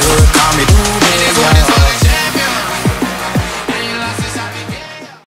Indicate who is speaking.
Speaker 1: Look